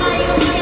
Bye.